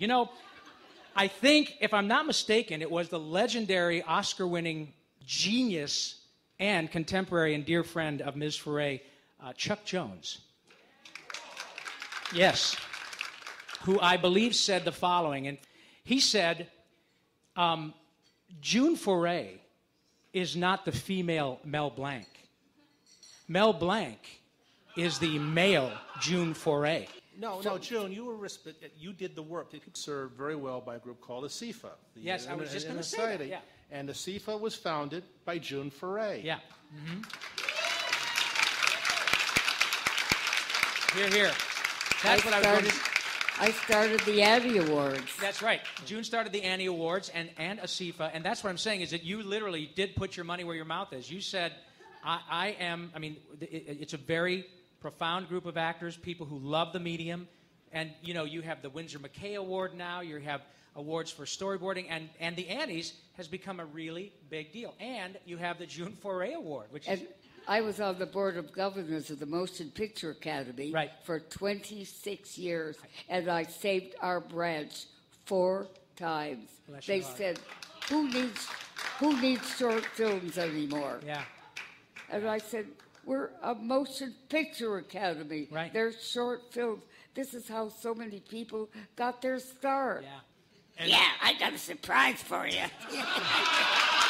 You know, I think, if I'm not mistaken, it was the legendary Oscar winning genius and contemporary and dear friend of Ms. Foray, uh, Chuck Jones. Yes. Who I believe said the following. And he said, um, June Foray is not the female Mel Blanc. Mel Blanc is the male June Foray. No, no, June, you were resp- you did the work that could served very well by a group called ASIFA. The Yes, I was just gonna say that, yeah. And ASIFA was founded by June Foray. Yeah. Mm-hmm. Here, here. That's what I was going started, to I started the Annie Awards. That's right. June started the Annie Awards and, and ASIFA, and that's what I'm saying is that you literally did put your money where your mouth is. You said, I, I am, I mean, it, it's a very profound group of actors, people who love the medium, and, you know, you have the Winsor McCay Award now, you have awards for storyboarding, and, and the Annies has become a really big deal. And you have the June Foray Award, which is... I was on the board of governors of the Motion Picture Academy Right. for 26 years, and I saved our branch four times. Bless they said, "Who needs who needs short films anymore?" Yeah. And I said, "We're a Motion Picture Academy. Right. They're short films. This is how so many people got their start." Yeah. yeah, I got a surprise for you.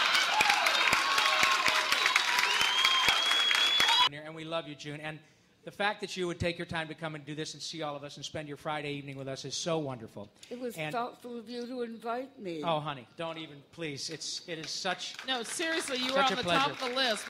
And we love you, June. And the fact that you would take your time to come and do this and see all of us and spend your Friday evening with us is so wonderful. It was And- thoughtful of you to invite me. Oh, honey, don't even, please. It's, it is such. No, seriously, you were on a the top of the list.